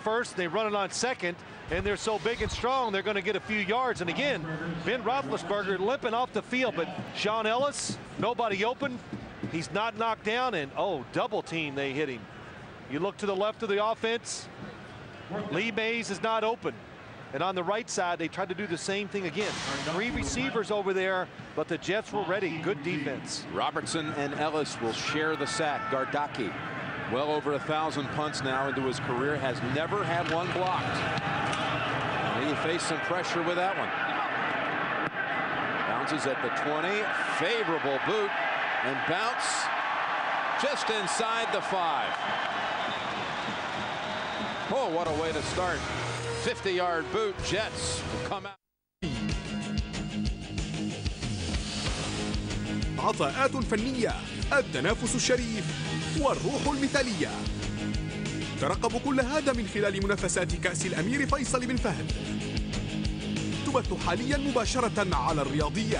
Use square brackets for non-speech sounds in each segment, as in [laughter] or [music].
first, they run it on second, and they're so big and strong, they're going to get a few yards. And again, Ben Roethlisberger limping off the field, but Shaun Ellis, nobody open. He's not knocked down, and oh, double team, they hit him. You look to the left of the offense, Lee Mays is not open. And on the right side, they tried to do the same thing again. Three receivers over there, but the Jets were ready. Good defense. Robertson and Ellis will share the sack. Gardocki, well over a thousand punts now into his career, has never had one blocked. And he faced some pressure with that one. Bounces at the 20. Favorable boot and bounce just inside the five. Oh, what a way to start. 50-yard boot. Jets will come out. عطاءات فنية التنافس الشريف والروح المثالية ترقبوا كل هذا من خلال منافسات كأس الأمير فيصل بن فهد تبث حاليا مباشرة على الرياضية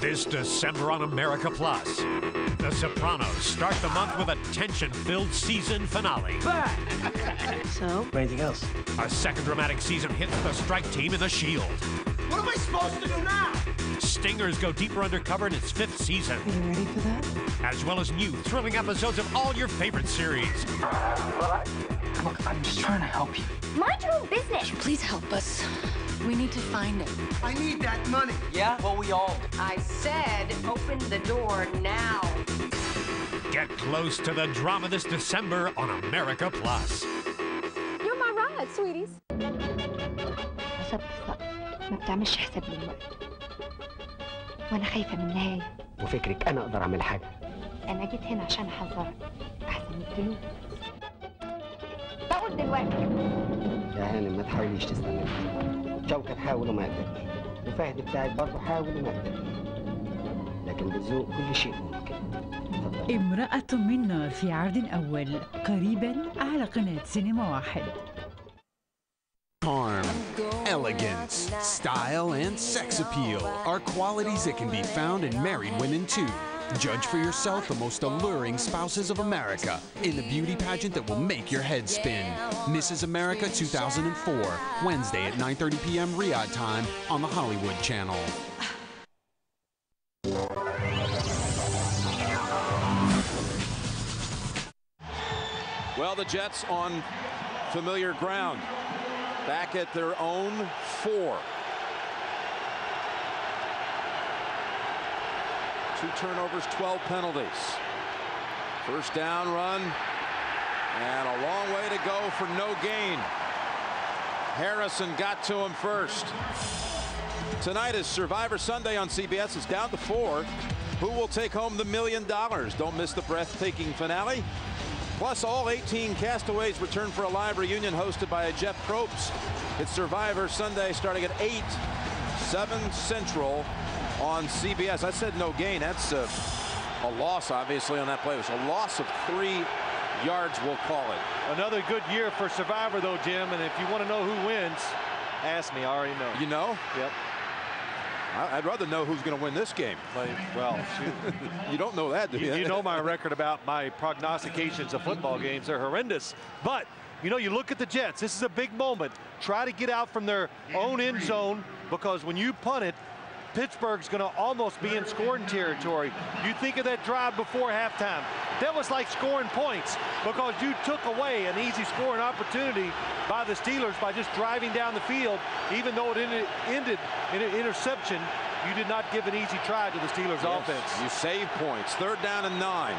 This December on America Plus, The Sopranos start the month with a tension-filled season finale. So? Anything else? A second dramatic season hits the strike team in The Shield. What am I supposed to do now? Stingers go deeper undercover in its fifth season. Are you ready for that? As well as new, thrilling episodes of all your favorite series. Look, I'm just trying to help you. Mind your own business. Please help us. We need to find it. I need that money. Yeah? Well, we all do. I said open the door now. Get close to the drama this December on America Plus. You're my ride, sweeties. حسب الصقر ما بتعملش حساب للوقت وأنا خايفة من النهايه وفكرك أنا أقدر أعمل حاجة. أنا جيت هنا عشان احذرك أحسن الذنوب بقول دلوقتي. يا هانم ما تحاوليش تستمر شوكة حاول وما قدرش وفهد بتاعك برضه حاول وما قدرش لكن بالذوق كل شيء ممكن. امرأة من نار في عرض أول. قريبا على قناة سينما واحد. Charm, elegance, style, and sex appeal are qualities that can be found in married women too. Judge for yourself the most alluring spouses of America in the beauty pageant that will make your head spin. Mrs. America 2004, Wednesday at 9:30 p.m. Riyadh time on the Hollywood Channel. Well, the Jets on familiar ground. Back at their own four. Two turnovers, 12 penalties. First down run. And a long way to go for no gain. Harrison got to him first. Tonight is Survivor Sunday on CBS. It's down to four. Who will take home the million dollars? Don't miss the breathtaking finale. Plus, all 18 castaways return for a live reunion hosted by a Jeff Probst. It's Survivor Sunday starting at 8, 7 Central on CBS. I said no gain. That's a, a loss, obviously, on that play. It was a loss of three yards, we'll call it. Another good year for Survivor, though, Jim. And if you want to know who wins, ask me. I already know. You know? Yep. I'd rather know who's going to win this game. Well. [laughs] You don't know that, do you? you, you know my [laughs] record about my prognostications of football games. They're horrendous. But, you know, you look at the Jets. This is a big moment. Try to get out from their own end zone because when you punt it, Pittsburgh's going to almost be in scoring territory. You think of that drive before halftime. That was like scoring points because you took away an easy scoring opportunity by the Steelers by just driving down the field, even though it ended, ended in an interception. You did not give an easy try to the Steelers Yes, offense. You save points. Third down and nine.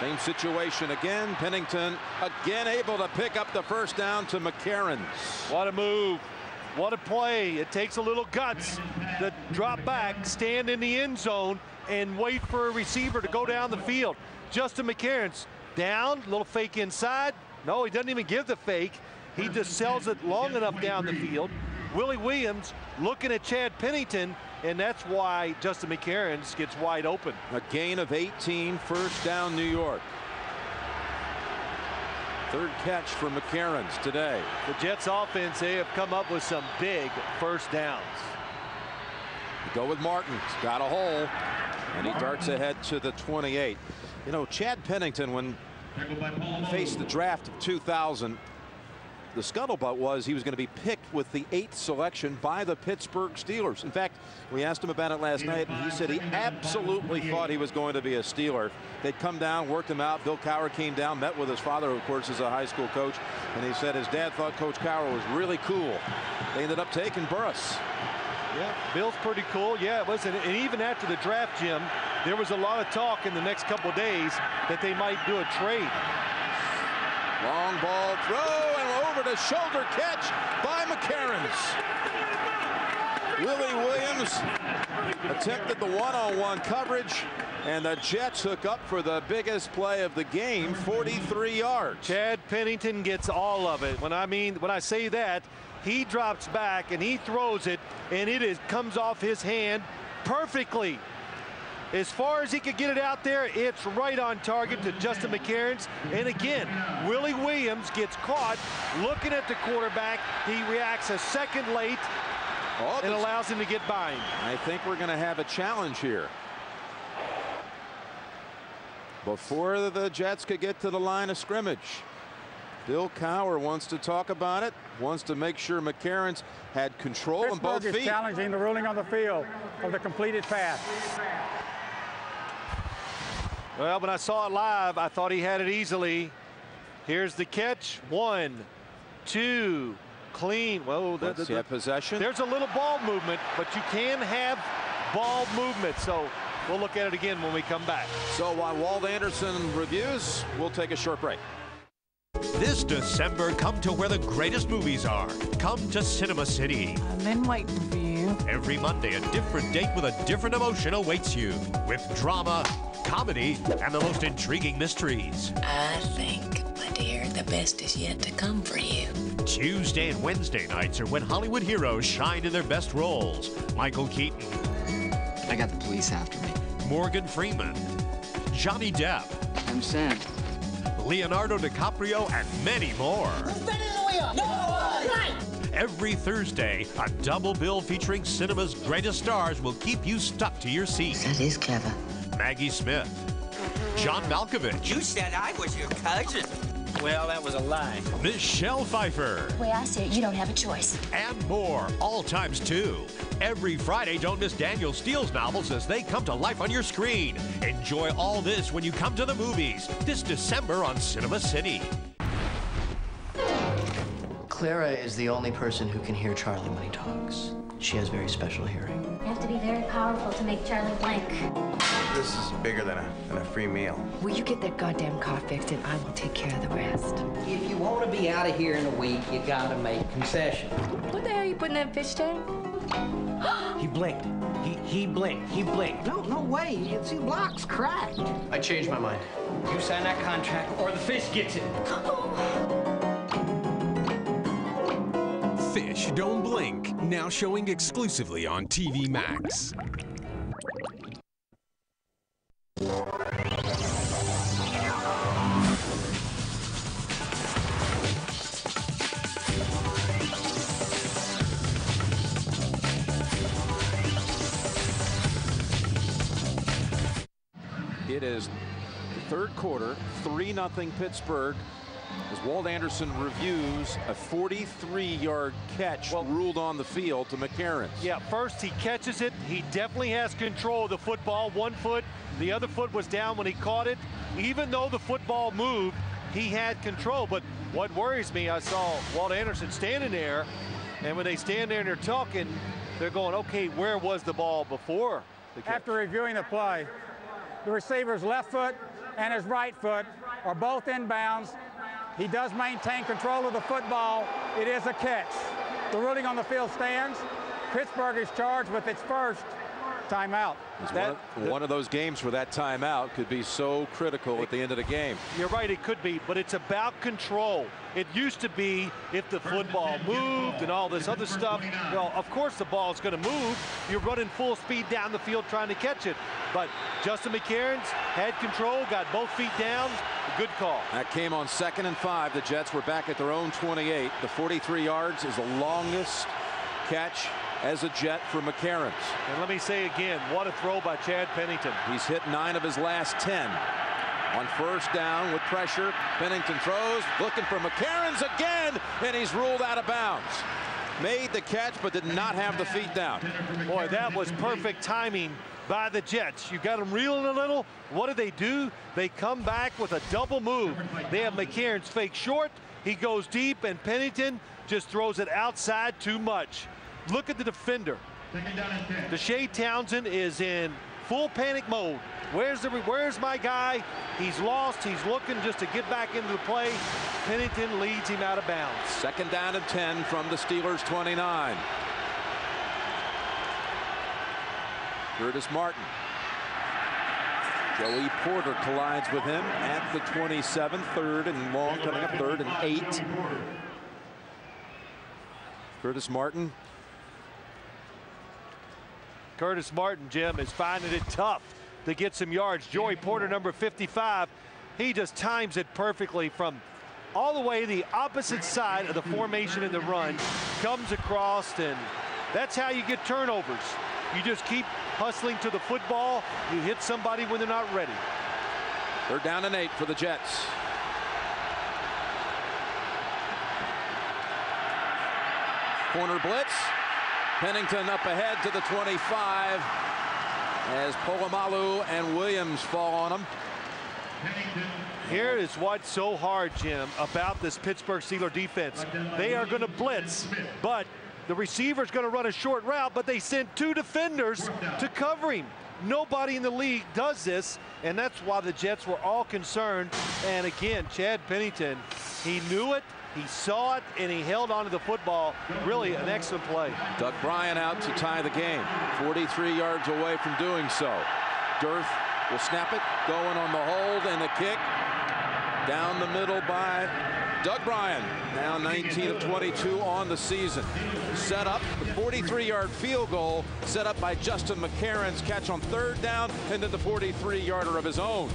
Same situation again. Pennington again able to pick up the first down to McCareins. What a move. What a play. It takes a little guts to drop back, stand in the end zone, and wait for a receiver to go down the field. Justin McCareins down, little fake inside. No, he doesn't even give the fake. He just sells it long enough down the field. Willie Williams looking at Chad Pennington, and that's why Justin McCareins gets wide open. A gain of 18, first down New York. Third catch for McCareins today. The Jets offense, they have come up with some big first downs. Go with Martin's Got a hole. And he darts ahead to the 28. You know, Chad Pennington, when faced the draft of 2000, the scuttlebutt was he was going to be picked with the eighth selection by the Pittsburgh Steelers. In fact, we asked him about it last night, and he said he absolutely thought he was going to be a Steeler. They'd come down, worked him out. Bill Cowher came down, met with his father, who, of course, is a high school coach, and he said his dad thought Coach Cowher was really cool. They ended up taking Burress. Yeah, Bill's pretty cool. Yeah, it was. And, and even after the draft, Jim, there was a lot of talk in the next couple of days that they might do a trade. Long ball throw over shoulder catch by McCareins. Willie Williams attempted the one-on-one -on -one coverage and the Jets hook up for the biggest play of the game 43 yards. Chad Pennington gets all of it. When I mean when I say that he drops back and he throws it and it is comes off his hand perfectly. As far as he could get it out there, it's right on target to Justin McCareins. And again, Willie Williams gets caught looking at the quarterback. He reacts a second late oh, and allows him to get by him. I think we're going to have a challenge here. Before the Jets could get to the line of scrimmage. Bill Cowher wants to talk about it, wants to make sure McCareins had control Pittsburgh on both feet. is challenging the ruling on the field of the completed pass. Well, when I saw it live, I thought he had it easily. Here's the catch. One, two, clean. Well, the, the, the, possession. There's a little ball movement, but you can have ball movement. So we'll look at it again when we come back. So while Walt Anderson reviews, we'll take a short break. This December, come to where the greatest movies are. Come to Cinema City. I've been waiting for you. Every Monday, a different date with a different emotion awaits you. With drama, comedy, and the most intriguing mysteries. I think, my dear, the best is yet to come for you. Tuesday and Wednesday nights are when Hollywood heroes shine in their best roles. Michael Keaton. I got the police after me. Morgan Freeman. Johnny Depp. I'm Sam. Leonardo DiCaprio, and many more. Every Thursday, a double bill featuring cinema's greatest stars will keep you stuck to your seat. That is clever. Maggie Smith, John Malkovich. You said I was your cousin. Well, that was a lie. Michelle Pfeiffer. The way I see it, you don't have a choice. And more, all times two. Every Friday, don't miss Danielle Steel's novels as they come to life on your screen. Enjoy all this when you come to the movies this December on Cinema City. Clara is the only person who can hear Charlie when he talks. She has very special hearing. You have to be very powerful to make Charlie blink. This is bigger than a, than a free meal. Will you get that goddamn car fixed and I will take care of the rest? If you want to be out of here in a week, you gotta make concessions. What the hell are you putting in that fish tank? [gasps] he blinked. He he blinked. He blinked. No, no way. You see, block's cracked. I changed my mind. You sign that contract or the fish gets it. [laughs] Fish Don't Blink, now showing exclusively on TV Max. It is the third quarter, 3 0 Pittsburgh as Walt Anderson reviews a 43-yard catch well, ruled on the field to McCareins. Yeah, first he catches it. He definitely has control of the football. One foot, the other foot was down when he caught it. Even though the football moved, he had control. But what worries me, I saw Walt Anderson standing there, and when they stand there and they're talking, they're going, okay, where was the ball before the catch? After reviewing the play, the receiver's left foot and his right foot are both inbounds he does maintain control of the football. It is a catch. The ruling on the field stands. Pittsburgh is charged with its first timeout. That, one, of, one, of, those games where that timeout could be so critical at the end of the game. You're right, it could be, but it's about control. It used to be if the football moved and all this other stuff. Well, of course the ball is going to move. You're running full speed down the field trying to catch it. But Justin McCareins had control, got both feet down. Good call. That came on second and five. The Jets were back at their own 28. The 43 yards is the longest catch as a Jet for McCareins. And let me say again, what a throw by Chad Pennington. He's hit nine of his last 10. On first down with pressure, Pennington throws, looking for McCareins again, and he's ruled out of bounds. Made the catch, but did not have the feet down. Boy, that was perfect timing by the Jets. You got them reeling a little. What do they do? They come back with a double move. They have McCareins fake short. He goes deep, and Pennington just throws it outside too much. Look at the defender. Deshea Townsend is in full panic mode. Where's the where's my guy? He's lost. He's looking just to get back into the play. Pennington leads him out of bounds. Second down and 10 from the Steelers 29. Curtis Martin. Joey Porter collides with him at the 27. Third and long coming up third and eight. Curtis Martin. Curtis Martin, Jim, is finding it tough to get some yards. Joey Porter, number 55, he just times it perfectly from all the way the opposite side of the formation in the run, comes across, and that's how you get turnovers. You just keep hustling to the football. You hit somebody when they're not ready. They're down and eight for the Jets. Corner blitz. Pennington up ahead to the 25 as Polamalu and Williams fall on him. Here is what's so hard, Jim, about this Pittsburgh Steeler defense. They are going to blitz, but the receiver's going to run a short route, but they send two defenders to cover him. Nobody in the league does this, and that's why the Jets were all concerned. And again, Chad Pennington, he knew it, he saw it, and he held onto the football. Really an excellent play. Doug Brien out to tie the game. 43 yards away from doing so. Dearth will snap it, going on the hold and the kick. Down the middle by Doug Brien, now 19 of 22 on the season. Set up the 43-yard field goal, set up by Justin McCareins' catch on third down, and then the 43-yarder of his own.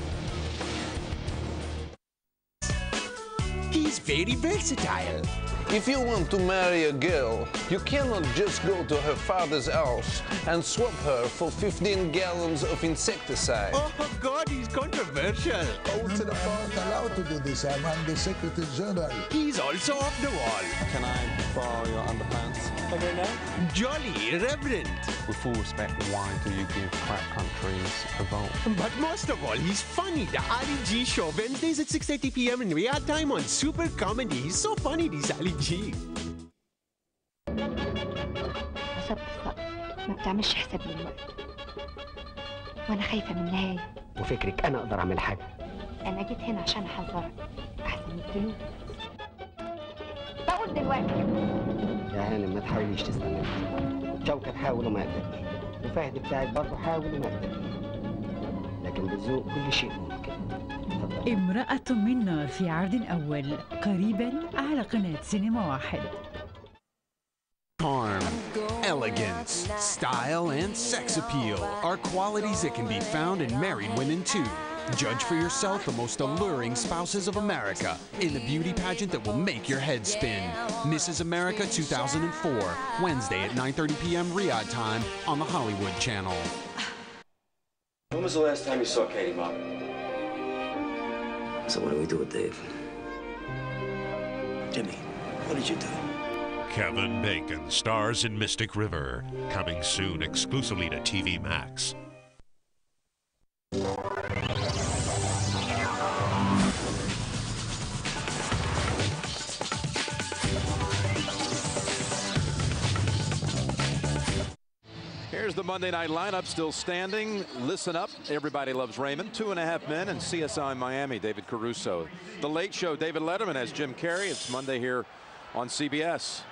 Very versatile. If you want to marry a girl, you cannot just go to her father's house and swap her for 15 gallons of insecticide. Oh, God, he's controversial. Outside the not allowed to do this. I'm, I'm the Secretary General. He's also off the wall. Can I borrow your underpants? for their name? Jolly, Reverend. With full respect, why do you give crap countries a vote? But most of all, he's funny. The Ali G show, Wednesdays at 6.30 p.m. in Riyadh time on Super Comedy. He's so funny, this Ali G. ما بتعملش حساب للوقت وانا من وفكرك انا اقدر اعمل انا جيت هنا عشان احذرك احسن من بقول دلوقتي يا هانم ما تحاوليش تستنى شوكت حاول وما قدرت وفهد بتاعك برضه حاول وما قدرت لكن بالذوق كل شيء ممكن. امرأة من نار في عرض أول. قريبا على قناة سينما واحد. Charm, elegance, style, and sex appeal are qualities that can be found in married women too. Judge for yourself the most alluring spouses of America in the beauty pageant that will make your head spin. Mrs. America 2004, Wednesday at 9.30 p.m. Riyadh time on the Hollywood Channel. When was the last time you saw Katie, Mom? So what do we do with Dave? Jimmy, what did you do? Kevin Bacon stars in Mystic River, coming soon exclusively to TV Max. Here's the Monday night lineup still standing. Listen up. Everybody loves Raymond. Two and a half men and CSI Miami. David Caruso. The Late Show. David Letterman as Jim Carrey. It's Monday here on CBS.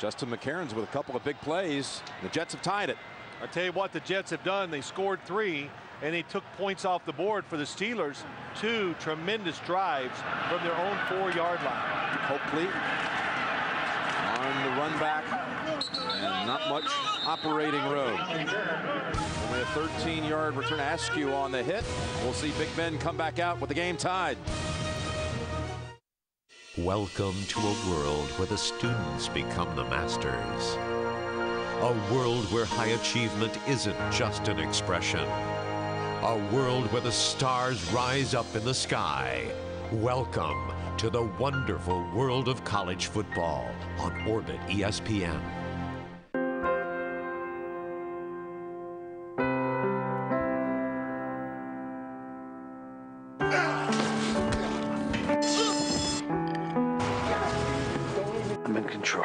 Justin McCareins with a couple of big plays. The Jets have tied it. I tell you what the Jets have done. They scored three and they took points off the board for the Steelers. Two tremendous drives from their own four-yard line. Copley on the run back and not much operating room. Only a 13-yard return. Askew on the hit. We'll see Big Ben come back out with the game tied. Welcome to a world where the students become the masters. A world where high achievement isn't just an expression. a world where the stars rise up in the sky. Welcome to the wonderful world of college football on Orbit ESPN. I'm in control.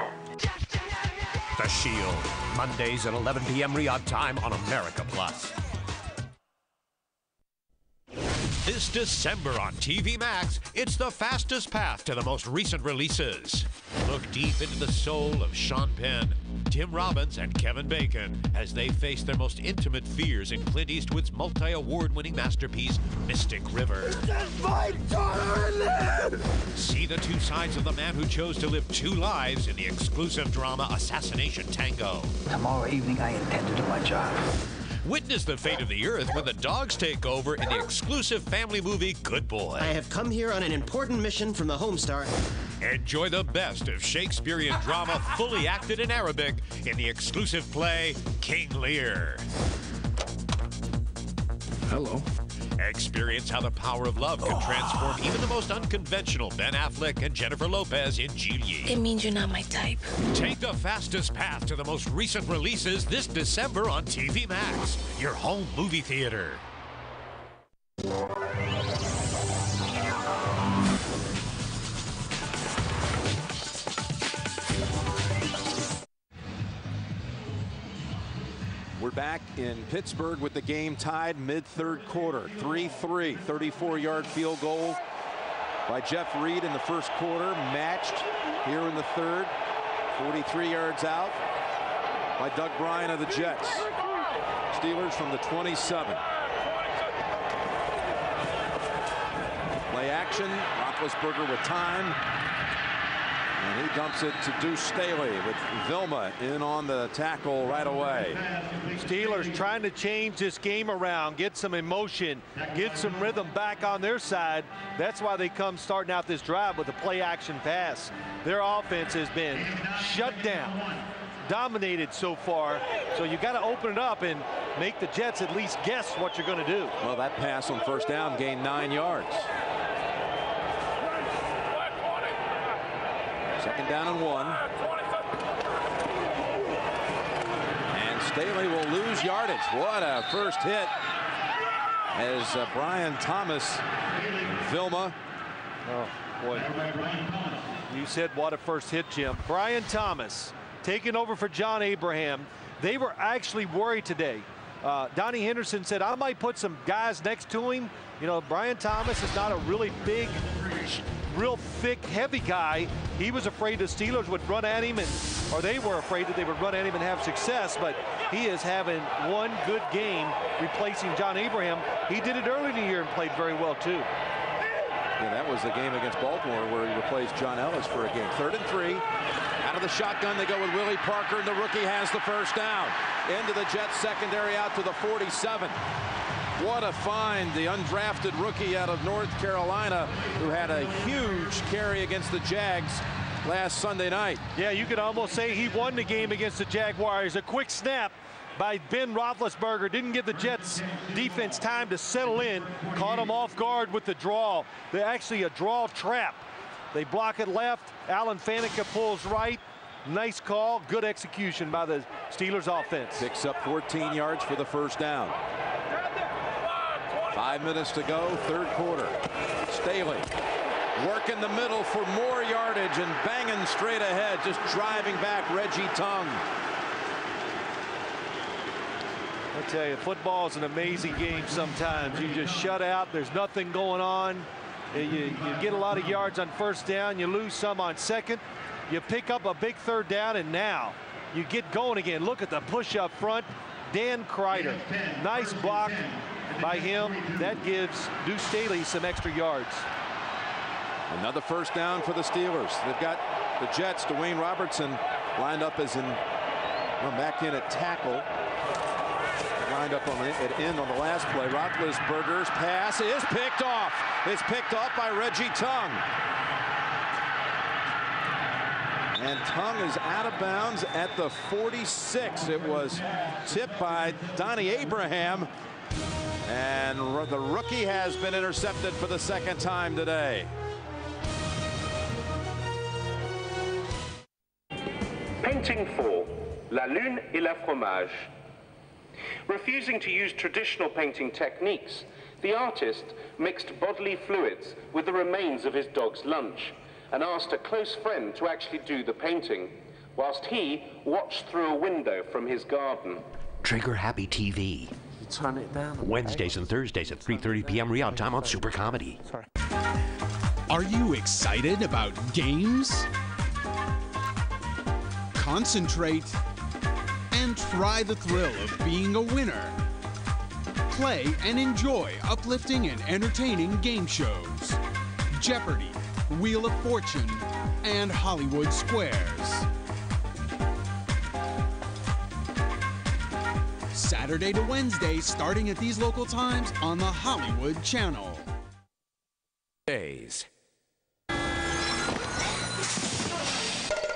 The Shield, Mondays at 11 p.m. Riyadh time on America Plus. This December on TV Max, it's the fastest path to the most recent releases. Look deep into the soul of Sean Penn, Tim Robbins, and Kevin Bacon as they face their most intimate fears in Clint Eastwood's multi award winning masterpiece, Mystic River. See the two sides of the man who chose to live two lives in the exclusive drama Assassination Tango. Tomorrow evening, I intend to do my job. Witness the fate of the earth when the dogs take over in the exclusive family movie Good Boy. I have come here on an important mission from the Homestar. Enjoy the best of Shakespearean drama [laughs] fully acted in Arabic in the exclusive play King Lear. Hello. Experience how the power of love can transform even the most unconventional Ben Affleck and Jennifer Lopez in Juliet. It means you're not my type. Take the fastest path to the most recent releases this December on TV Max, your home movie theater. We're back in Pittsburgh with the game tied mid-third quarter. 3-3, 34-yard field goal by Jeff Reed in the first quarter, matched here in the third. 43 yards out by Doug Brien of the Jets. Steelers from the 27. Play action, Roethlisberger with time. And he dumps it to Deuce Staley with Vilma in on the tackle right away. Steelers trying to change this game around, get some emotion, get some rhythm back on their side. That's why they come starting out this drive with a play action pass. Their offense has been shut down, dominated so far. So you got to open it up and make the Jets at least guess what you're going to do. Well, that pass on first down gained nine yards. Second down and one. And Staley will lose yardage. What a first hit as uh, Bryan Thomas, Vilma. Oh, boy. You said what a first hit, Jim. Bryan Thomas taking over for John Abraham. They were actually worried today. Uh, Donnie Henderson said, I might put some guys next to him. You know, Bryan Thomas is not a really big, real thick, heavy guy. He was afraid the Steelers would run at him, and or they were afraid that they would run at him and have success. But he is having one good game replacing John Abraham. He did it early in the year and played very well, too. Yeah, that was the game against Baltimore where he replaced John Ellis for a game. Third and three. Out of the shotgun, they go with Willie Parker, and the rookie has the first down. Into the Jets secondary out to the 47. What a find, the undrafted rookie out of North Carolina who had a huge carry against the Jags last Sunday night. Yeah, you could almost say he won the game against the Jaguars. A quick snap by Ben Roethlisberger didn't give the Jets defense time to settle in. Caught them off guard with the draw. They're actually a draw trap. They block it left. Alan Faneca pulls right. Nice call. Good execution by the Steelers offense. Picks up 14 yards for the first down. Five minutes to go, third quarter. Staley working the middle for more yardage and banging straight ahead, just driving back Reggie Tongue. I tell you, football is an amazing game sometimes. You just shut out. There's nothing going on. You, you get a lot of yards on first down. You lose some on second. You pick up a big third down, and now you get going again. Look at the push up front. Dan Kreider. Nice block by him. That gives Deuce Staley some extra yards. Another first down for the Steelers. They've got the Jets, Dewayne Robertson, lined up as in, well, back in at tackle. Lined up on the, at end on the last play. Roethlisberger's pass is picked off. It's picked off by Reggie Tongue. And Tongue is out of bounds at the 46. It was tipped by Donnie Abraham. And the rookie has been intercepted for the second time today. Painting 4, La Lune et la Fromage. Refusing to use traditional painting techniques, the artist mixed bodily fluids with the remains of his dog's lunch and asked a close friend to actually do the painting, whilst he watched through a window from his garden. Trigger Happy TV. Turn it down. Wednesdays and Thursdays at 3:30 p.m. Riyadh time on Super Comedy. Are you excited about games? Concentrate and try the thrill of being a winner. Play and enjoy uplifting and entertaining game shows. Jeopardy, Wheel of Fortune, and Hollywood Squares. Saturday to Wednesday, starting at these local times on the Hollywood Channel. Days.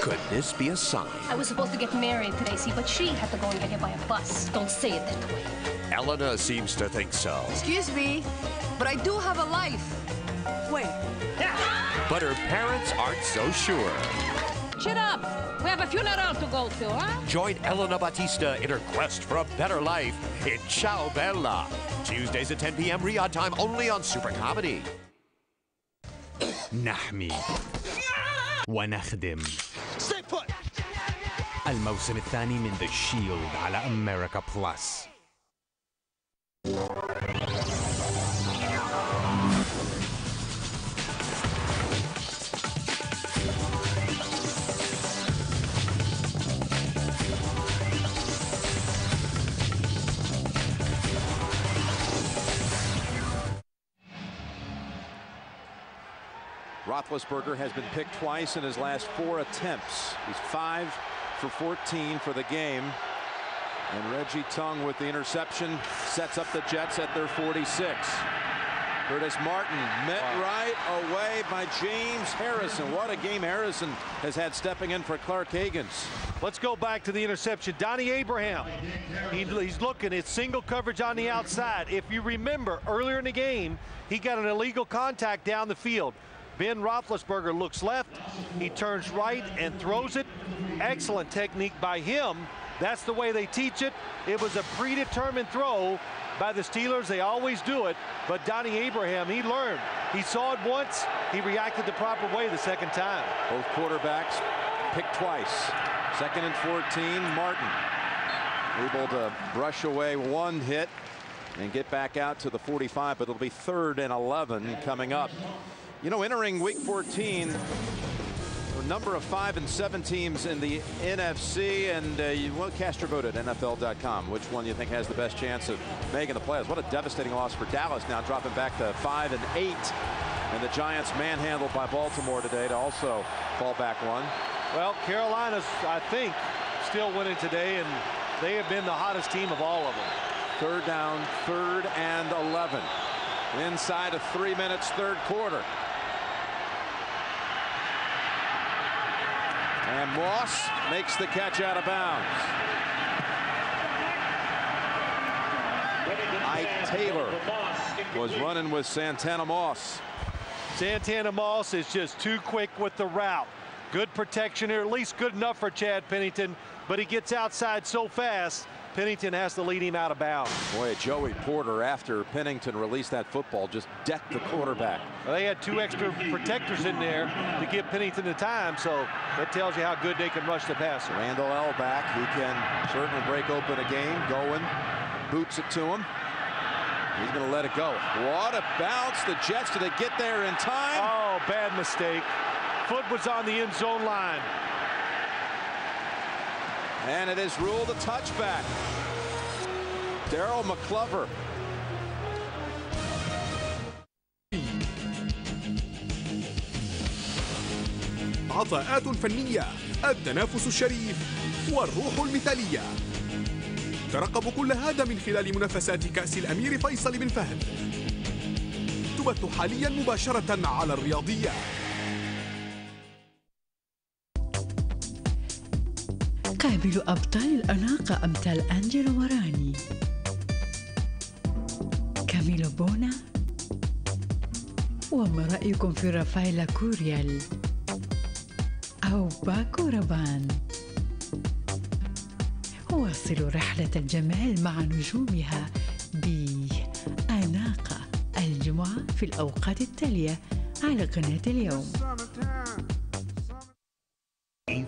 Could this be a sign? I was supposed to get married today, see, but she had to go and get here by a bus. Don't say it that way. Elena seems to think so. Excuse me, but I do have a life. Wait. But her parents aren't so sure. Shut up. We have a funeral to go to, huh? Join Elena Batista in her quest for a better life in Ciao Bella. Tuesdays at 10 p.m. Riyadh time only on Super Comedy. [coughs] نحمي ونخدم الموسم الثاني من ذا شيلد على أمريكا بلس Roethlisberger has been picked twice in his last four attempts. He's five for 14 for the game. And Reggie Tongue with the interception sets up the Jets at their 46. Curtis Martin met right away by James Harrison. What a game Harrison has had stepping in for Clark Haggans. Let's go back to the interception. Donnie Abraham, he, he's looking at single coverage on the outside. If you remember earlier in the game, he got an illegal contact down the field. Ben Roethlisberger looks left, he turns right and throws it. Excellent technique by him. That's the way they teach it. It was a predetermined throw by the Steelers. They always do it. But Donnie Abraham, he learned. He saw it once. He reacted the proper way the second time. Both quarterbacks picked twice. Second and 14, Martin able to brush away one hit and get back out to the 45, but it'll be third and 11 coming up. You know, entering week 14, a number of five and seven teams in the NFC, and uh, you will cast your vote at NFL.com. Which one you think has the best chance of making the playoffs? What a devastating loss for Dallas now, dropping back to five and eight. And the Giants manhandled by Baltimore today to also fall back one. Well, Carolina's, I think, still winning today, and they have been the hottest team of all of them. Third down, third and 11. Inside of three minutes, third quarter. And Moss makes the catch out of bounds. Ike Taylor was running with Santana Moss. Santana Moss is just too quick with the route. Good protection here, at least good enough for Chad Pennington, but he gets outside so fast, Pennington has to lead him out of bounds. Boy, Joey Porter, after Pennington released that football, just decked the quarterback. Well, they had two extra protectors in there to give Pennington the time, so that tells you how good they can rush the passer. Randle El back. He can certainly break open a game. Going, boots it to him. He's going to let it go. What a bounce. The Jets, did they get there in time? Oh, bad mistake. Foot was on the end zone line. And it is ruled a touchback. Daryl McClover. عطاءات فنية التنافس الشريف والروح المثالية ترقبوا كل هذا من خلال منافسات كأس الأمير فيصل بن فهد تبث حاليا مباشرة على الرياضية قابلوا أبطال الأناقة أمثال أنجلو وراني كارميلو بونا؟ وما رأيكم في رافائيلا كوريال أو باكو رابان؟ واصلوا رحلة الجمال مع نجومها بأناقة الجمعة في الأوقات التالية على قناة اليوم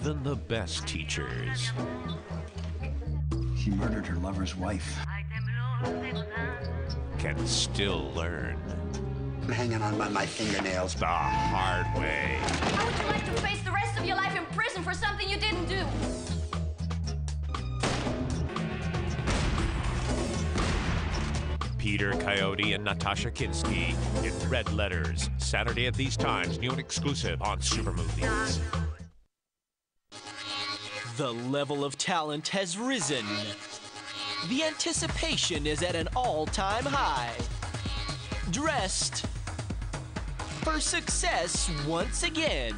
Even the best teachers She murdered her lover's wife. can still learn I'm hanging on by my fingernails. the hard way. How would you like to face the rest of your life in prison for something you didn't do? Peter Coyote and Nastassja Kinski in red letters. Saturday at these times, new and exclusive on Super Movies. The level of talent has risen. The anticipation is at an all time high. Dressed for success once again.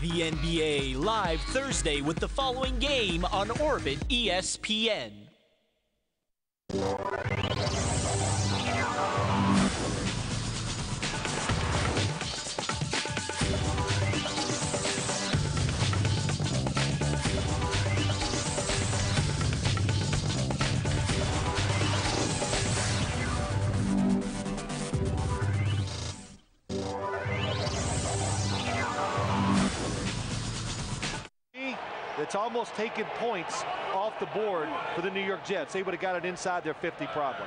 The NBA live Thursday with the following game on Orbit ESPN. Almost taken points off the board for the New York Jets. They would have got it inside their 50 probably.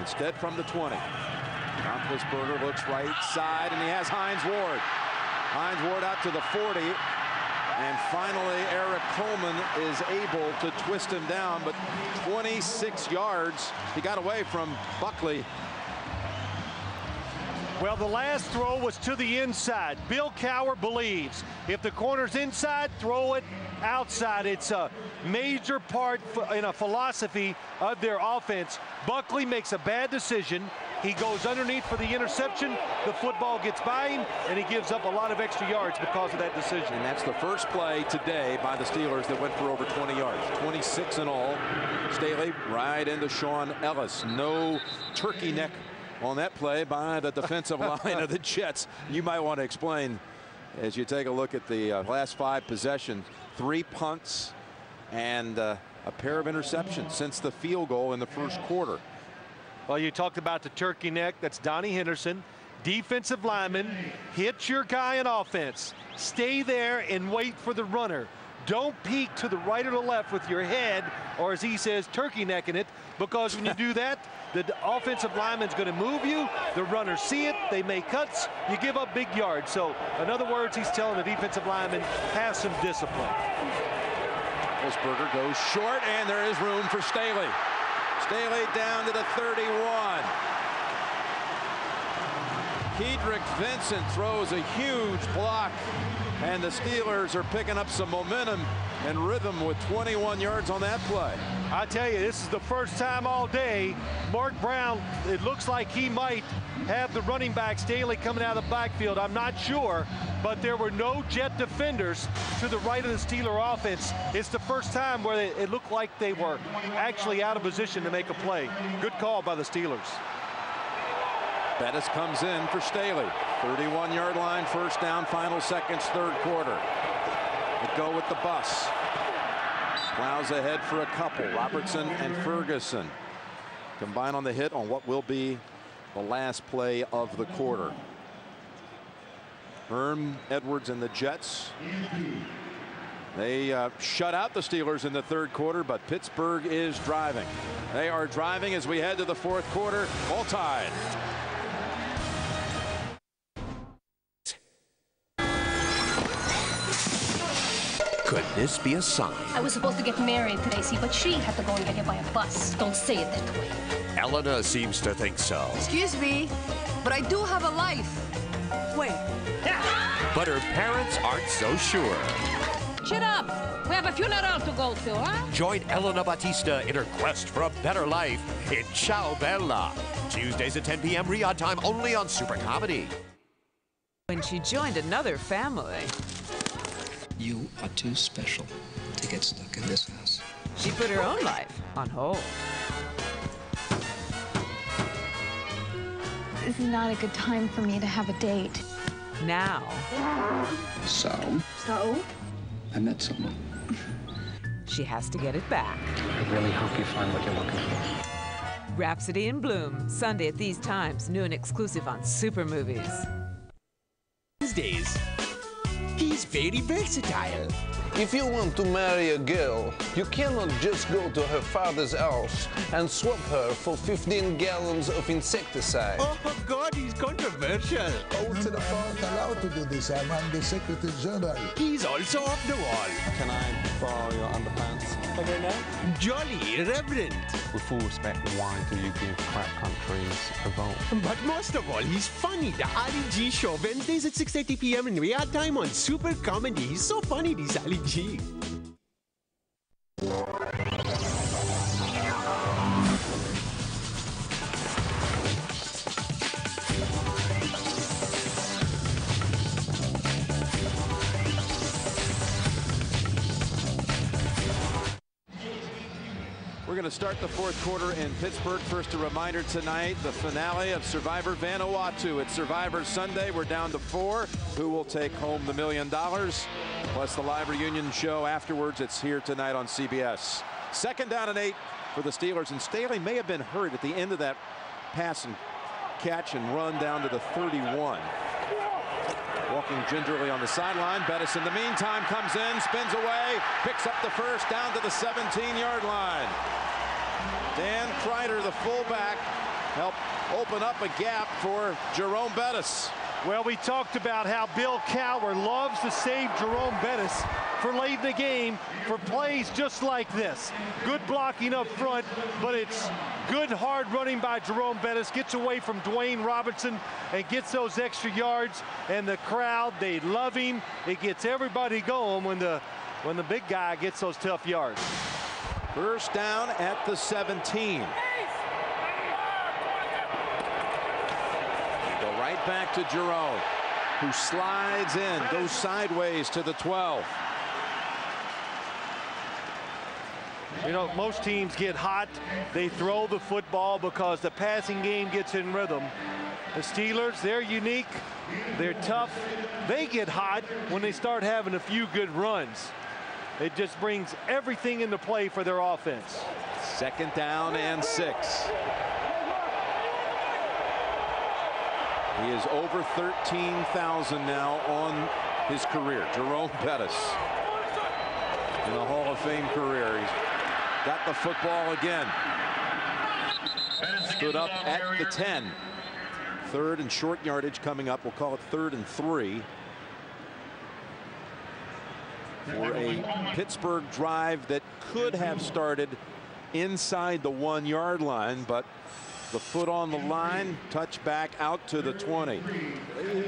Instead from the 20. Roethlisberger looks right side, and he has Hines Ward. Hines Ward out to the 40. And finally, Eric Coleman is able to twist him down, but 26 yards. He got away from Buckley. Well, the last throw was to the inside. Bill Cowher believes if the corner's inside, throw it outside. It's a major part in a philosophy of their offense. Buckley makes a bad decision. He goes underneath for the interception. The football gets by him, and he gives up a lot of extra yards because of that decision. And that's the first play today by the Steelers that went for over 20 yards. 26 in all. Staley right into Shaun Ellis. No turkey neck on that play by the defensive [laughs] line of the Jets. You might want to explain as you take a look at the uh, last five possessions. Three punts and uh, a pair of interceptions since the field goal in the first quarter. Well, you talked about the turkey neck. That's Donnie Henderson. Defensive lineman, hit your guy in offense. Stay there and wait for the runner. Don't peek to the right or the left with your head, or as he says, turkey necking it, because when you do that, the offensive lineman's going to move you. The runners see it. They make cuts. You give up big yards. So, in other words, he's telling the defensive lineman, have some discipline. Roethlisberger goes short, and there is room for Staley. Staley down to the 31. Keydrick Vincent throws a huge block, and the Steelers are picking up some momentum and rhythm with 21 yards on that play. I tell you, this is the first time all day. Mark Brown, it looks like he might have the running back Staley coming out of the backfield. I'm not sure, but there were no jet defenders to the right of the Steeler offense. It's the first time where it looked like they were actually out of position to make a play. Good call by the Steelers. Bettis comes in for Staley. 31 yard line, first down, final seconds, third quarter. They go with the bus. Plows ahead for a couple. Robertson and Ferguson combine on the hit on what will be the last play of the quarter. Herm Edwards and the Jets. They uh, shut out the Steelers in the third quarter, but Pittsburgh is driving. They are driving as we head to the fourth quarter. All tied. Could this be a sign? I was supposed to get married today, see, but she had to go and get here by a bus. Don't say it that way. Elena seems to think so. Excuse me, but I do have a life. Wait. Yeah. [laughs] But her parents aren't so sure. Shut up. We have a funeral to go to, huh? Join Elena Batista in her quest for a better life in Ciao Bella. Tuesdays at 10 p.m. Riyadh time only on Super Comedy. When she joined another family. You are too special to get stuck in this house. She put her own life on hold. This is not a good time for me to have a date. Now. So, So? I met someone. She has to get it back. I really hope you find what you're looking for. Rhapsody in Bloom, Sunday at these times, new and exclusive on Super Movies. Wednesdays. He's very versatile. If you want to marry a girl, you cannot just go to her father's house and swap her for 15 gallons of insecticide. Oh, God, he's controversial. Go to the. I'm allowed to do this. I'm on the Secretary General. He's also off the wall. Can I borrow your underpants? Jolly, irreverent. With full respect, why do you give crap countries a vote? But most of all, he's funny. The Ali G Show, Wednesdays at 6.30 p.m. in real time on Super Comedy. He's so funny, this Ali G. going to start the fourth quarter in Pittsburgh. First, a reminder tonight, the finale of Survivor Vanuatu. It's Survivor Sunday. We're down to four. Who will take home the million dollars? Plus the live reunion show afterwards. It's here tonight on CBS. Second down and eight for the Steelers. And Staley may have been hurt at the end of that pass and catch and run down to the 31. Walking gingerly on the sideline. Bettis in the meantime comes in, spins away, picks up the first down to the 17-yard line. Dan Kreider, the fullback, helped open up a gap for Jerome Bettis. Well, we talked about how Bill Cowher loves to save Jerome Bettis for late in the game for plays just like this. Good blocking up front, but it's good hard running by Jerome Bettis. Gets away from Dewayne Robertson and gets those extra yards. And the crowd, they love him. It gets everybody going when the when the big guy gets those tough yards. First down at the 17. Go right back to Jerome, who slides in, goes sideways to the 12. You know, most teams get hot. They throw the football because the passing game gets in rhythm. The Steelers, they're unique. They're tough. They get hot when they start having a few good runs. It just brings everything into play for their offense. Second down and six. He is over 13,000 now on his career. Jerome Bettis in the Hall of Fame career. He's got the football again. Stood up at the 10. Third and short yardage coming up. We'll call it third and three. For a Pittsburgh drive that could have started inside the one yard line, but the foot on the line, touch back out to the 20.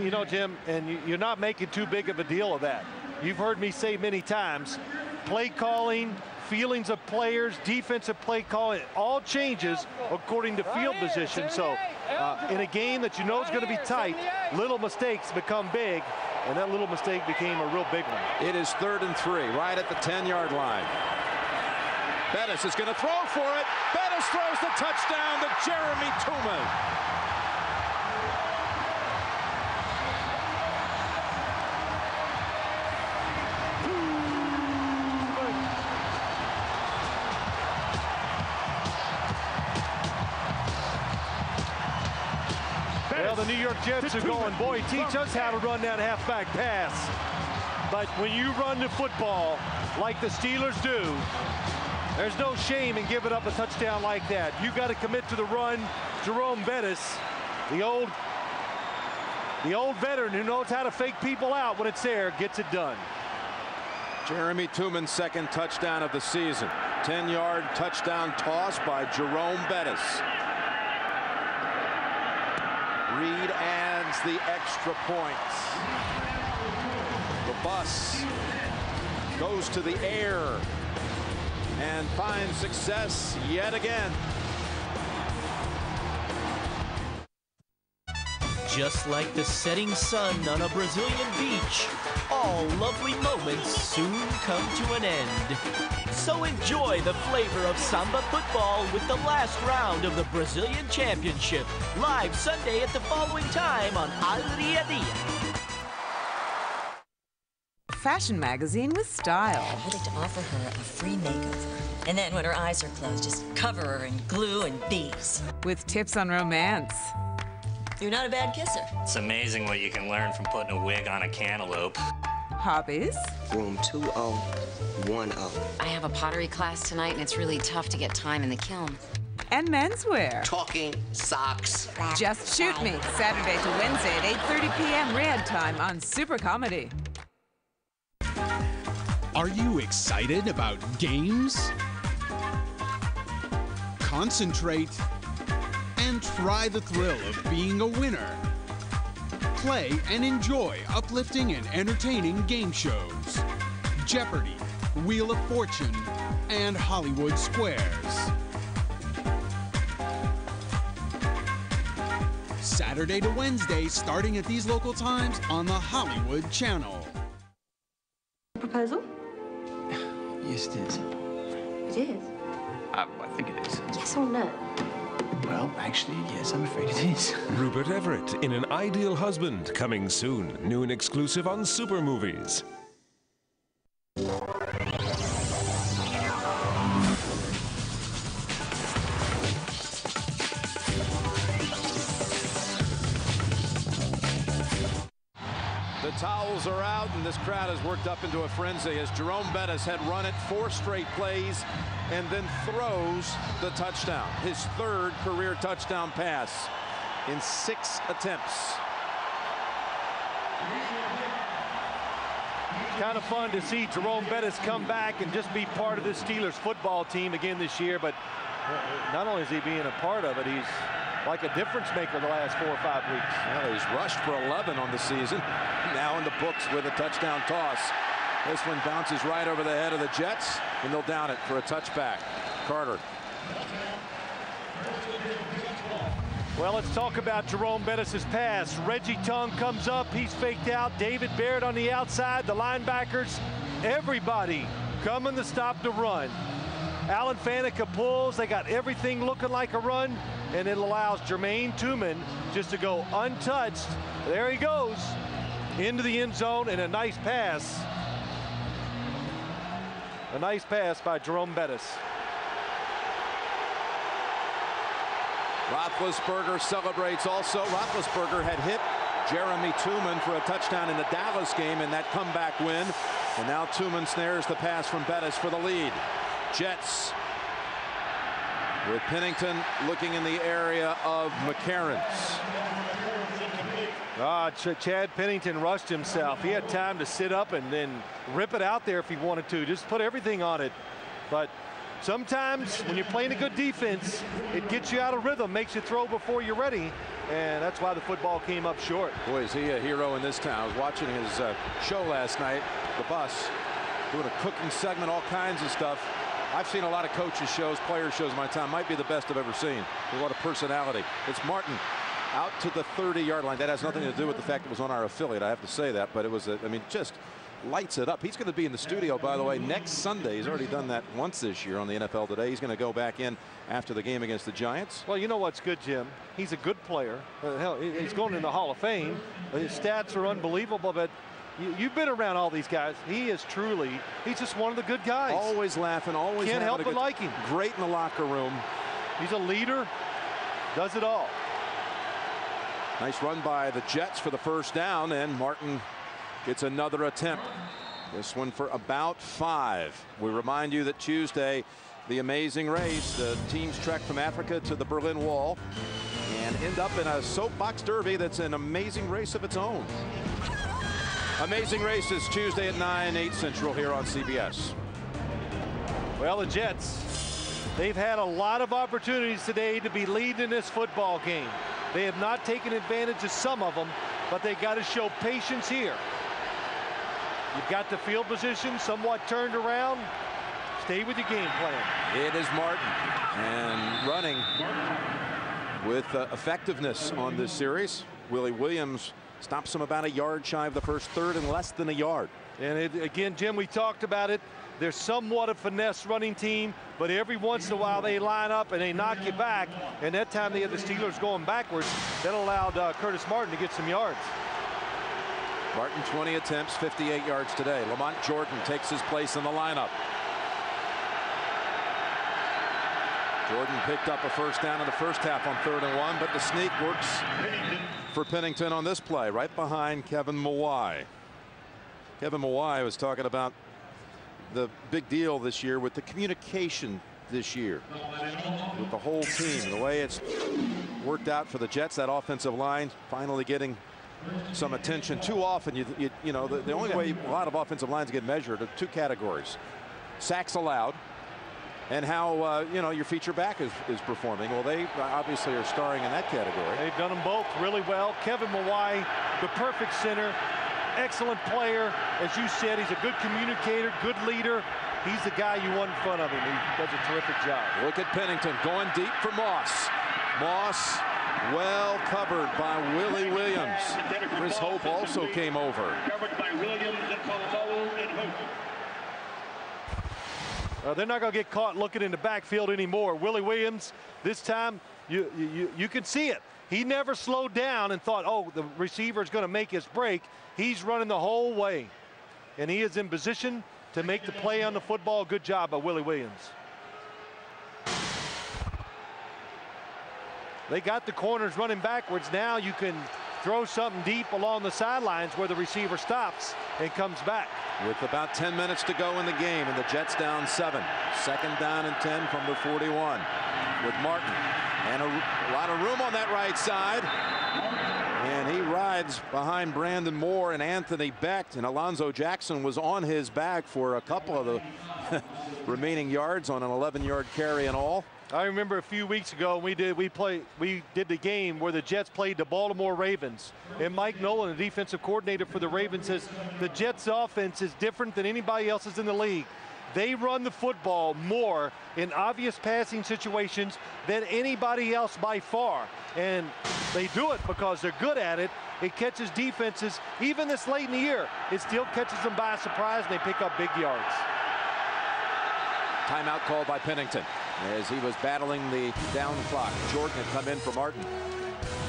You know, Jim, and you're not making too big of a deal of that. You've heard me say many times, play calling, feelings of players, defensive play calling, all changes according to field position. So uh, in a game that you know is going to be tight, little mistakes become big, and that little mistake became a real big one. It is third and three, right at the 10-yard line. Bettis is going to throw for it. Bettis throws the touchdown to Jerame Tuman. Jets are going, boy, teach us how to run that halfback pass. But when you run the football like the Steelers do, there's no shame in giving up a touchdown like that. You've got to commit to the run. Jerome Bettis, the old, the old veteran who knows how to fake people out when it's there, gets it done. Jerame Tuman's second touchdown of the season. 10-yard touchdown toss by Jerome Bettis. Reed the extra points. The bus goes to the air and finds success yet again. Just like the setting sun on a Brazilian beach, all lovely moments soon come to an end. So enjoy the flavor of samba football with the last round of the Brazilian Championship, live Sunday at the following time on Alegria Dia. Fashion magazine with style. I'd like to offer her a free makeover. And then when her eyes are closed, just cover her in glue and beads. With tips on romance. You're not a bad kisser. It's amazing what you can learn from putting a wig on a cantaloupe. Hobbies? Room 2010. I have a pottery class tonight, and it's really tough to get time in the kiln. And menswear. Talking socks. Just Shoot Me, Saturday to Wednesday at 8.30 p.m. Riyadh time on Super Comedy. Are you excited about games? Concentrate and try the thrill of being a winner. Play and enjoy uplifting and entertaining game shows. Jeopardy, Wheel of Fortune, and Hollywood Squares. Saturday to Wednesday, starting at these local times on the Hollywood Channel. Proposal? Yes, it is. It is. I, I think it is. Yes or no? Well, actually, yes, I'm afraid it is. [laughs] Rupert Everett in An Ideal Husband, coming soon. New and exclusive on Super Movies. Towels are out, and this crowd has worked up into a frenzy as Jerome Bettis had run it four straight plays and then throws the touchdown. His third career touchdown pass in six attempts. Kind of fun to see Jerome Bettis come back and just be part of this Steelers football team again this year. But not only is he being a part of it, he's like a difference maker the last four or five weeks. Well, he's rushed for 11 on the season. Now in the books with a touchdown toss. This one bounces right over the head of the Jets, and they'll down it for a touchback. Carter. Well, let's talk about Jerome Bettis' pass. Reggie Tongue comes up. He's faked out. David Barrett on the outside. The linebackers, everybody coming to stop the run. Alan Faneca pulls. They got everything looking like a run, and it allows Jerame Tuman just to go untouched. There he goes into the end zone, and a nice pass. A nice pass by Jerome Bettis. Roethlisberger celebrates also. Roethlisberger had hit Jerame Tuman for a touchdown in the Dallas game in that comeback win. And now Tuman snares the pass from Bettis for the lead. Jets with Pennington looking in the area of McCareins. Ah, Ch Chad Pennington rushed himself. He had time to sit up and then rip it out there if he wanted to. Just put everything on it. But sometimes when you're playing a good defense, it gets you out of rhythm, makes you throw before you're ready. And that's why the football came up short. Boy, is he a hero in this town. I was watching his uh, show last night, The Bus, doing a cooking segment, all kinds of stuff. I've seen a lot of coaches shows, player shows in my time. Might be the best I've ever seen. A personality. It's Martin out to the 30-yard line. That has nothing to do with the fact it was on our affiliate. I have to say that, but it was, a, I mean, just lights it up. He's going to be in the studio, by the way, next Sunday. He's already done that once this year on the NFL Today. He's going to go back in after the game against the Giants. Well, you know what's good, Jim? He's a good player. Uh, hell, he's going in the Hall of Fame. His stats are unbelievable, but you, have been around all these guys. He is truly, he's just one of the good guys. Always laughing, always Can't help but good, like him. Great in the locker room. He's a leader, does it all. Nice run by the Jets for the first down, and Martin gets another attempt. This one for about five. We remind you that Tuesday, the amazing race, the teams trek from Africa to the Berlin Wall and end up in a soapbox derby that's an amazing race of its own. Amazing races Tuesday at 9, 8 Central here on CBS. Well, the Jets, they've had a lot of opportunities today to be leading in this football game. They have not taken advantage of some of them, but they got to show patience here. You've got the field position somewhat turned around. Stay with your game plan. It is Martin and running with uh, effectiveness on this series. Willie Williams stops him about a yard shy of the first third and less than a yard. And it, again, Jim, we talked about it. They're somewhat a finesse running team, but every once in a while they line up and they knock you back. And that time they had the Steelers going backwards. That allowed uh, Curtis Martin to get some yards. Martin 20 attempts, 58 yards today. Lamont Jordan takes his place in the lineup. Jordan picked up a first down in the first half on third and one, but the sneak works for Pennington on this play, right behind Kevin Mawae. Kevin Mawae was talking about the big deal this year with the communication this year with the whole team, the way it's worked out for the Jets, that offensive line finally getting some attention. Too often, you, you, you know, the, the only way a lot of offensive lines get measured are two categories. Sacks allowed and how uh, you know your feature back is, is performing. Well, they obviously are starring in that category. They've done them both really well. Kevin Mawae, the perfect center, excellent player. As you said, he's a good communicator, good leader. He's the guy you want in front of him. He does a terrific job. Look at Pennington going deep for Moss. Moss well covered by Willie Williams. Chris Hope also came over. Covered by Williams and Hope. Uh, they're not going to get caught looking in the backfield anymore. Willie Williams, this time, you, you, you can see it. He never slowed down and thought, oh, the receiver is going to make his break. He's running the whole way. And he is in position to make the play on the football. Good job by Willie Williams. They got the corners running backwards. Now you can throw something deep along the sidelines where the receiver stops and comes back. With about 10 minutes to go in the game and the Jets down seven. Second down and 10 from the 41 with Martin. And a, a lot of room on that right side. And he rides behind Brandon Moore and Anthony Becht. And Alonzo Jackson was on his back for a couple of the [laughs] remaining yards on an 11-yard carry and all. I remember a few weeks ago we did we play we did the game where the Jets played the Baltimore Ravens and Mike Nolan the defensive coordinator for the Ravens says the Jets offense is different than anybody else's in the league. They run the football more in obvious passing situations than anybody else by far. And they do it because they're good at it. It catches defenses, even this late in the year, it still catches them by surprise and they pick up big yards. Timeout called by Pennington as he was battling the down clock. Jordan had come in for Martin.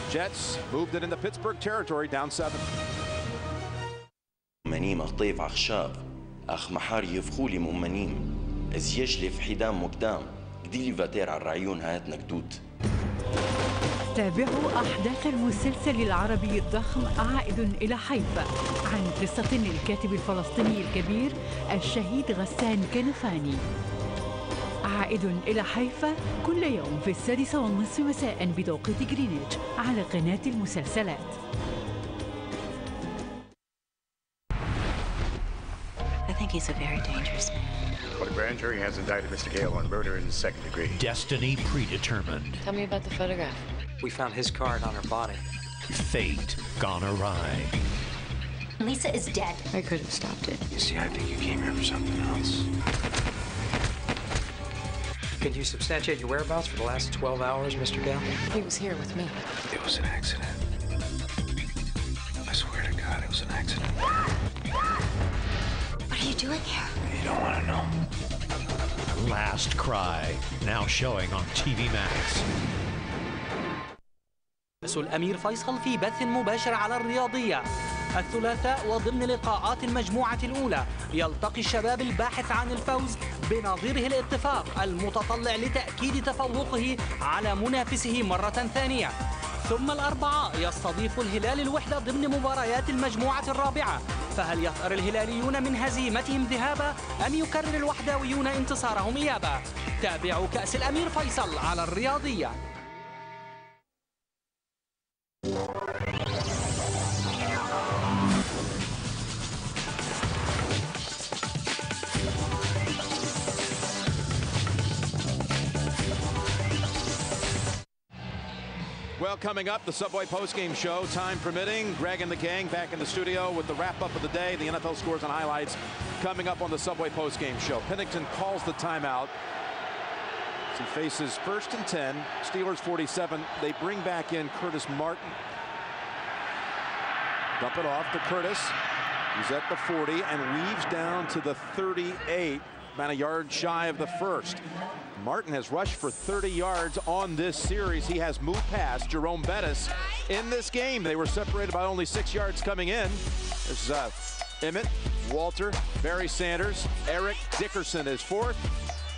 Jets moved it into Pittsburgh territory, down seven. منيم الطيف عخشاب أخ محار يفخولي مؤمنين إز يجلي في حدام مقدام قديلي فاتير على الرعيون هاتنا كدود تابعوا أحداث المسلسل العربي الضخم عائد إلى حيفا عن قصة للكاتب الفلسطيني الكبير الشهيد غسان كنفاني عائد إلى حيفا كل يوم في السادسة والنصف مساء بتوقيت جرينتش على قناة المسلسلات I think he's a very dangerous man. Well, the grand jury has indicted Mr. Gale on murder in the second degree. Destiny predetermined. Tell me about the photograph. We found his card on her body. Fate gone awry. Lisa is dead. I could have stopped it. You see, I think you came here for something else. Can you substantiate your whereabouts for the last 12 hours, Mr. Gale? He was here with me. It was an accident. I swear to God, it was an accident. What are you doing here? You don't want to know. Last Cry, now showing on TV Max. الأمير فيصل في بث مباشر على الرياضية الثلاثاء وضمن لقاءات المجموعة الأولى. يلتقي الشباب الباحث عن الفوز بنظيره الاتفاق المتطلع لتأكيد تفوقه على منافسه مرة ثانية. ثم الأربعاء يستضيف الهلال الوحدة ضمن مباريات المجموعة الرابعة. فهل يثأر الهلاليون من هزيمتهم ذهابا؟ أم يكرر الوحداويون انتصارهم إيابا؟ تابعوا كأس الأمير فيصل على الرياضية. Well, coming up, the Subway postgame show, time permitting. Greg and the gang back in the studio with the wrap-up of the day, the NFL scores and highlights coming up on the Subway postgame show. Pennington calls the timeout. He faces first and 10, Steelers 47. They bring back in Curtis Martin. Dump it off to Curtis. He's at the 40 and weaves down to the 38, about a yard shy of the first. Martin has rushed for 30 yards on this series. He has moved past Jerome Bettis in this game. They were separated by only six yards coming in. There's uh, Emmett, Walter, Barry Sanders, Eric Dickerson is fourth.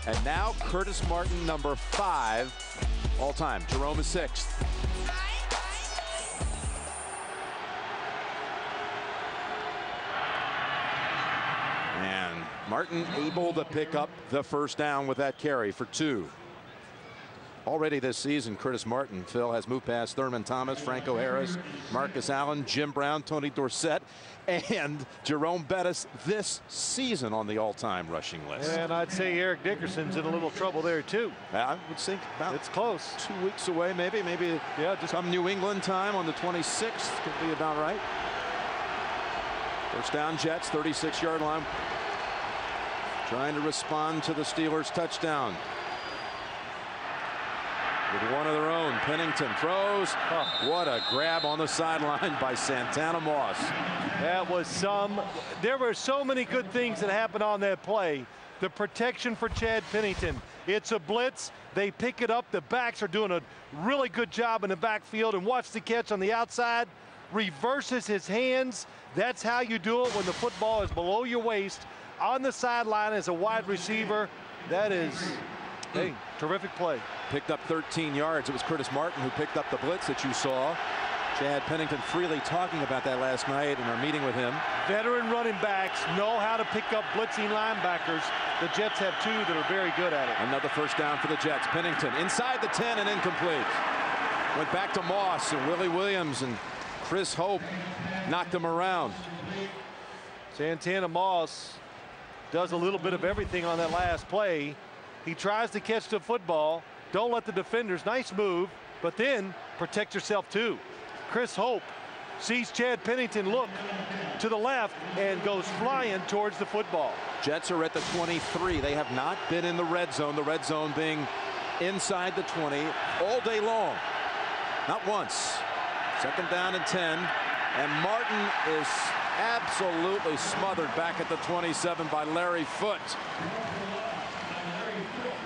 And now Curtis Martin, number five all time. Jerome is sixth. And Martin able to pick up the first down with that carry for two. Already this season, Curtis Martin, Phil, has moved past Thurman Thomas, Franco Harris, Marcus Allen, Jim Brown, Tony Dorsett, and Jerome Bettis this season on the all-time rushing list. And I'd say Eric Dickerson's in a little trouble there, too. I would think about it's close. Two weeks away, maybe. Maybe yeah, just come New England time on the 26th could be about right. First down Jets, 36-yard line. Trying to respond to the Steelers' touchdown. With one of their own, Pennington throws. Oh, what a grab on the sideline by Santana Moss. That was some. There were so many good things that happened on that play. The protection for Chad Pennington. It's a blitz. They pick it up. The backs are doing a really good job in the backfield. And watch the catch on the outside. Reverses his hands. That's how you do it when the football is below your waist on the sideline as a wide receiver. That is Hey, terrific play. Picked up 13 yards. It was Curtis Martin who picked up the blitz that you saw. Chad Pennington freely talking about that last night in our meeting with him. Veteran running backs know how to pick up blitzing linebackers. The Jets have two that are very good at it. Another first down for the Jets. Pennington inside the 10 and incomplete. Went back to Moss and Willie Williams and Chris Hope knocked him around. Santana Moss does a little bit of everything on that last play. He tries to catch the football. Don't let the defenders. Nice move. But then protect yourself too. Chris Hope sees Chad Pennington look to the left and goes flying towards the football. Jets are at the 23. They have not been in the red zone. The red zone being inside the 20 all day long. Not once. Second down and 10. And Martin is absolutely smothered back at the 27 by Larry Foote.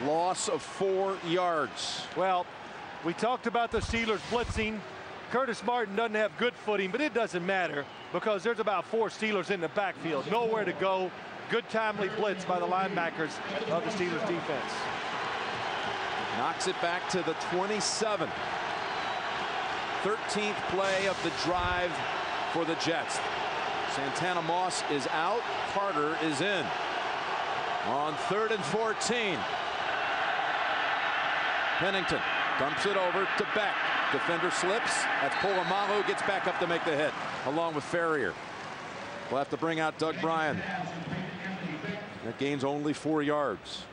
Loss of four yards. Well, we talked about the Steelers blitzing. Curtis Martin doesn't have good footing, but it doesn't matter because there's about four Steelers in the backfield. Nowhere to go. Good timely blitz by the linebackers of the Steelers defense. Knocks it back to the 27. 13th play of the drive for the Jets. Santana Moss is out. Carter is in. On third and 14. Pennington dumps it over to Becht. Defender slips. That's Polamalu gets back up to make the hit, along with Farrior. We'll have to bring out Doug Brien. That gains only four yards.